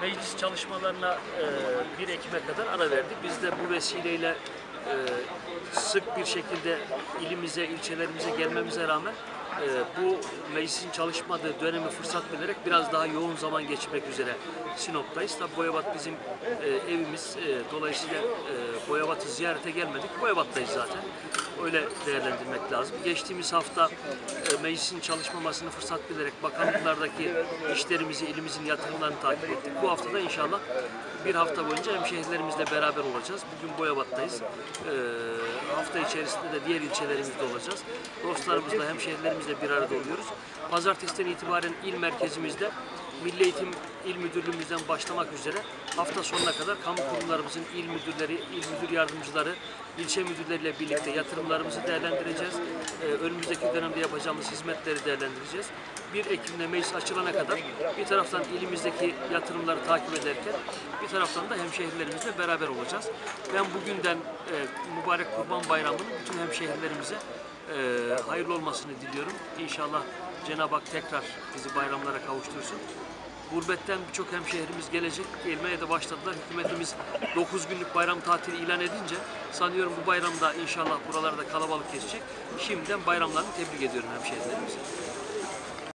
meclis çalışmalarına e, 1 Ekim'e kadar ara verdik. Biz de bu vesileyle e, sık bir şekilde ilimize, ilçelerimize gelmemize rağmen e, bu meclisin çalışmadığı dönemi fırsat bilerek biraz daha yoğun zaman geçirmek üzere Sinop'tayız. Tabi Boyabat bizim e, evimiz. E, dolayısıyla e, Boyabat'ı ziyarete gelmedik. Boyabat'tayız zaten. Öyle değerlendirmek lazım. Geçtiğimiz hafta e, meclisin çalışmamasını fırsat bilerek bakanlıklardaki işlerimizi, ilimizin yatırımlarını takip ettik. Bu hafta da inşallah bir hafta boyunca hemşehrilerimizle beraber olacağız. Bugün Boyabat'tayız. E, hafta içerisinde de diğer ilçelerimizde olacağız. Dostlarımızla, hemşehrilerimizle bir arada oluyoruz. Pazartesiden itibaren il merkezimizde Milli Eğitim İl Müdürlüğümüzden başlamak üzere hafta sonuna kadar kamu kurumlarımızın il müdürleri, il müdür yardımcıları, ilçe müdürleriyle birlikte yatırımlarımızı değerlendireceğiz. Ee, önümüzdeki dönemde yapacağımız hizmetleri değerlendireceğiz. 1 Ekim'de meclis açılana kadar bir taraftan ilimizdeki yatırımları takip ederken bir taraftan da hemşehrilerimizle beraber olacağız. Ben bugünden e, mübarek Kurban Bayramı'nın bütün hemşehrilerimize e, hayırlı olmasını diliyorum. İnşallah Cenab-ı Hak tekrar bizi bayramlara kavuştursun. Gurbetten birçok hemşehrimiz gelecek, gelmeye de başladılar. Hükümetimiz 9 günlük bayram tatili ilan edince sanıyorum bu bayramda inşallah buralarda kalabalık geçecek. Şimdiden bayramlarını tebrik ediyorum hemşehrilerimize.